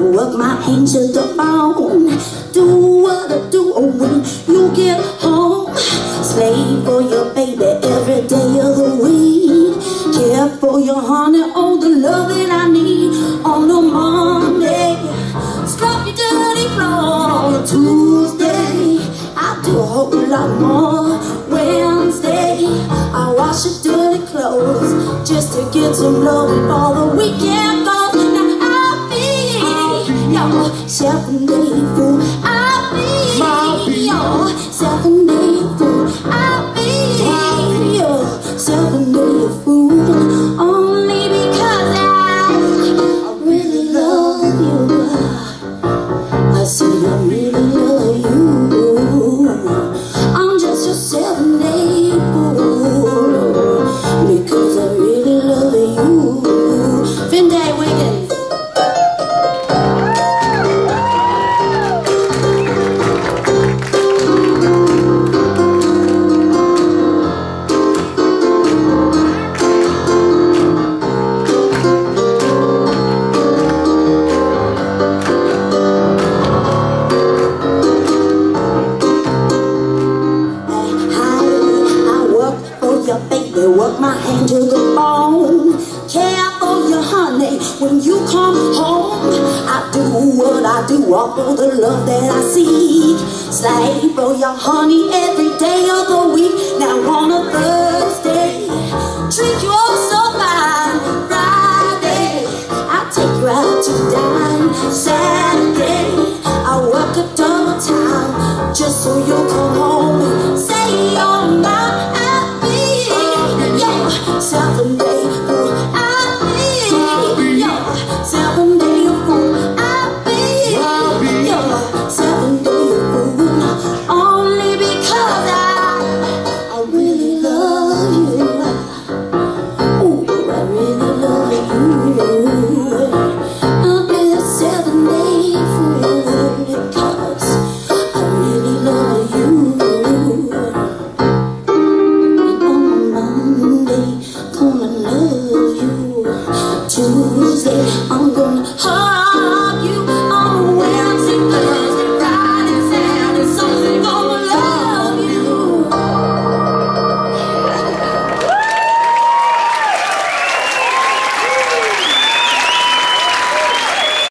work my hands to the bone. Do what I do when you get home. Slave for your baby every day of the week. Care for your honey, all the love that I need on a Monday. Scrub your dirty floor on Tuesday. I do a whole lot more Wednesday. I wash your dirty clothes just to get some love for the weekend seven-day fool. I be your fool. I be your seven-day fool. Baby, my hand to the bone. Care for your honey when you come home. I do what I do, all for the love that I seek. Slave for your honey every day of Tuesday. I'm going.